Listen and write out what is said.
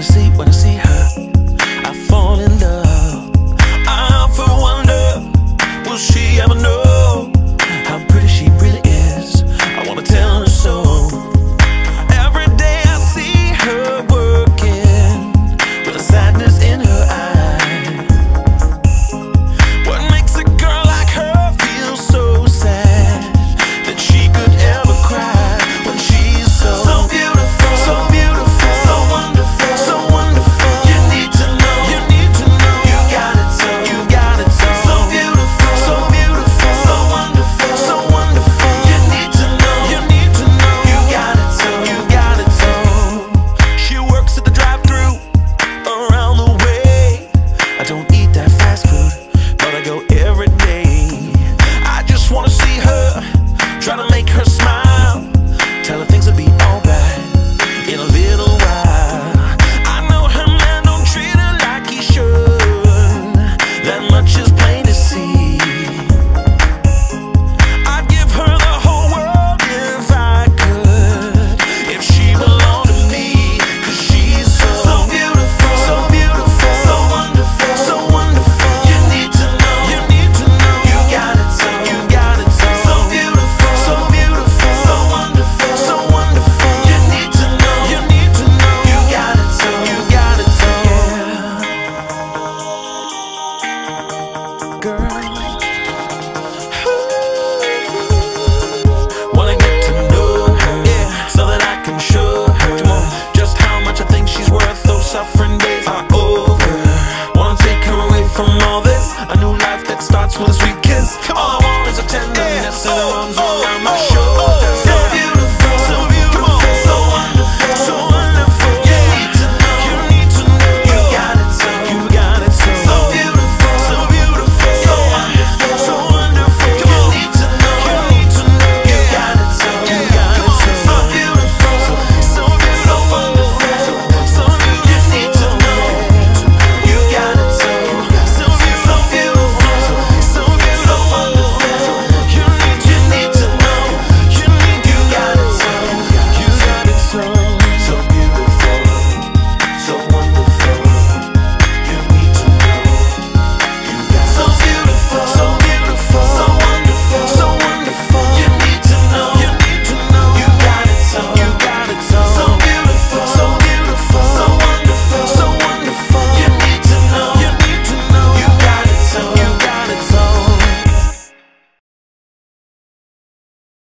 wanna see, wanna see how starts with a sweet kiss. All I want is a tenderness in the oh, arms. Oh.